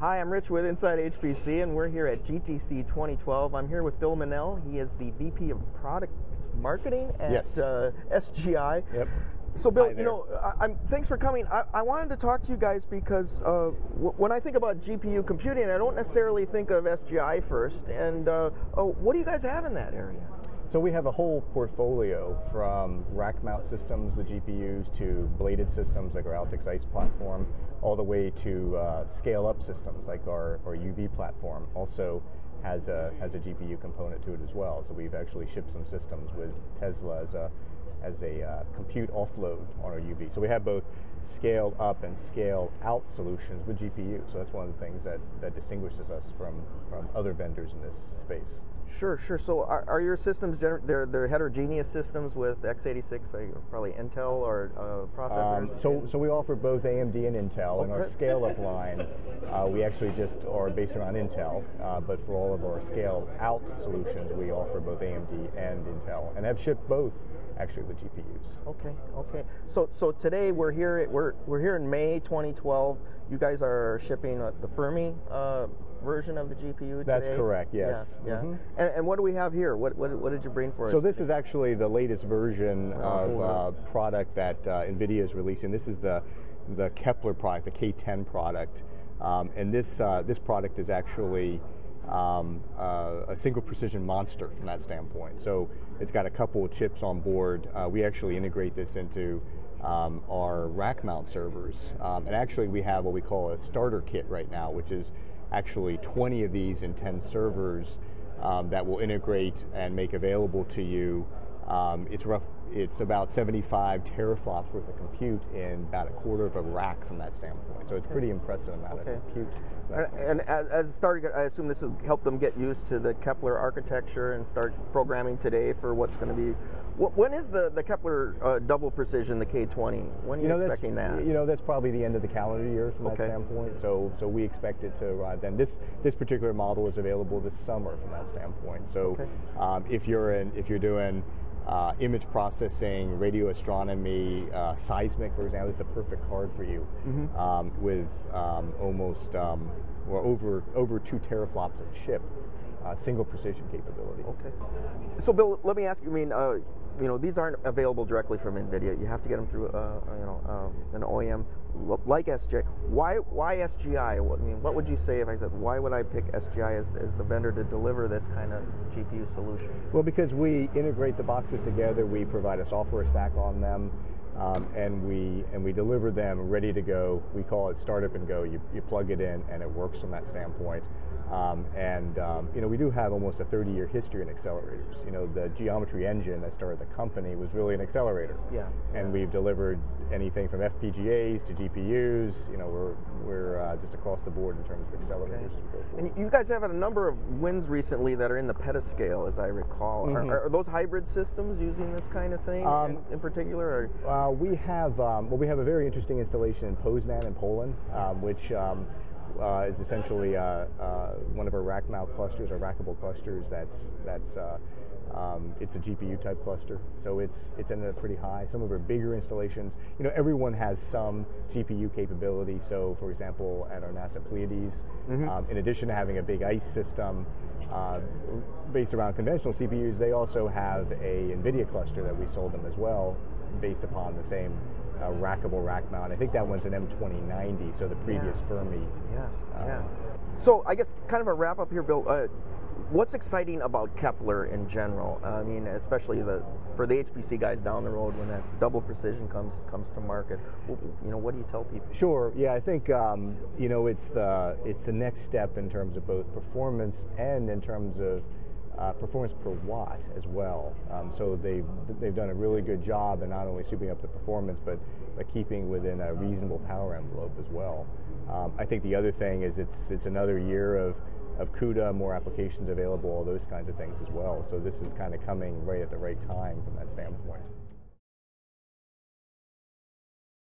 Hi, I'm Rich with Inside HPC, and we're here at GTC 2012. I'm here with Bill Mannel. He is the VP of Product Marketing at Yes. uh, SGI. Yep. So, Bill, you know, I, I'm, thanks for coming. I, I wanted to talk to you guys because uh, w- when I think about GPU computing, I don't necessarily think of SGI first. And uh, oh, what do you guys have in that area? So we have a whole portfolio from rack mount systems with GPUs to bladed systems like our Altix Ice platform, all the way to uh, scale up systems like our, our UV platform. Also has a has a GPU component to it as well. So we've actually shipped some systems with Tesla as a as a uh, compute offload on our UV. So we have both scale up and scale out solutions with GPU. So that's one of the things that, that distinguishes us from, from other vendors in this space. Sure, sure. So, are, are your systems gener- they're, they're heterogeneous systems with x86, like probably Intel or uh, processors? Um, so, so we offer both AMD and Intel. In our scale-up line, uh, we actually just are based around Intel, uh, but for all of our scale-out solutions, we offer both AMD and Intel, and have shipped both actually with GPUs. Okay, okay. So so today we're here we're we're here in May 2012. You guys are shipping uh, the Fermi uh, version of the GPU That's correct, yes. Yeah. yeah. Mhm. And, and what do we have here? What, what what did you bring for us? So this is actually the latest version of cool. uh, product that uh, NVIDIA is releasing. This is the the Kepler product, the K10 product, um, and this uh, this product is actually um, uh, a single precision monster from that standpoint. So it's got a couple of chips on board. Uh, we actually integrate this into um, our rack mount servers, um, and actually we have what we call a starter kit right now, which is actually 20 of these in 10 servers um, that will integrate and make available to you. Um, it's rough. It's about 75 teraflops worth of compute in about a quarter of a rack from that standpoint. So it's pretty impressive amount Okay. of compute. That and, and as, as a starter, I assume this has helped them get used to the Kepler architecture and start programming today for what's going to be. wh- When is the the Kepler uh, double precision, the K20? When are you, you know, expecting that? You know, that's probably the end of the calendar year from that Okay. standpoint. So, so we expect it to arrive then. This this particular model is available this summer from that standpoint. So, Okay. um, if you're in, if you're doing uh, image processing, radio astronomy, uh, seismic, for example, is a perfect card for you Mm-hmm. um, with um, almost um, well over over two teraflops of chip, uh, single precision capability. Okay. So, Bill, let me ask you. I mean, uh, you know, these aren't available directly from NVIDIA. You have to get them through, uh, you know, um, an OEM like SGI. Why, why SGI? I mean, what would you say if I said, why would I pick SGI as, as the vendor to deliver this kind of GPU solution? Well, because we integrate the boxes together, we provide a software stack on them, um, and we and we deliver them ready to go. We call it startup and go. You, you plug it in, and it works from that standpoint. Um, and um, you know, we do have almost a 30-year history in accelerators. You know, the geometry engine that started the company was really an accelerator. Yeah. And we've delivered anything from FPGAs to GPUs. You know, we're we're uh, just across the board in terms of accelerators. as we go forward. And you guys have had a number of wins recently that are in the petascale, as I recall. Are, are those hybrid systems using this kind of thing Um, in, in particular? Or? Uh, we have um, well, we have a very interesting installation in Poznan in Poland, um, which um, uh, is essentially uh, uh, one of our rack mount clusters, our rackable clusters. That's that's uh, um, it's a GPU type cluster, so it's it's ended up pretty high. Some of our bigger installations, you know, everyone has some GPU capability. So, for example, at our NASA Pleiades, um, in addition to having a big ICE system uh, based around conventional CPUs, they also have a NVIDIA cluster that we sold them as well, based upon the same uh, rackable rack mount. I think that one's an M2090, so the previous Fermi. Yeah, Uh, yeah. So I guess kind of a wrap up here, Bill. Uh, what's exciting about Kepler in general? I mean, especially the for the HPC guys down the road when that double precision comes comes to market. You know, what do you tell people? Sure. Yeah, I think um, you know it's the it's the next step in terms of both performance and in terms of uh, performance per watt as well. Um, so they've they've done a really good job in not only souping up the performance, but but keeping within a reasonable power envelope as well. Um, I think the other thing is it's it's another year of of CUDA, more applications available, all those kinds of things as well. So this is kind of coming right at the right time from that standpoint.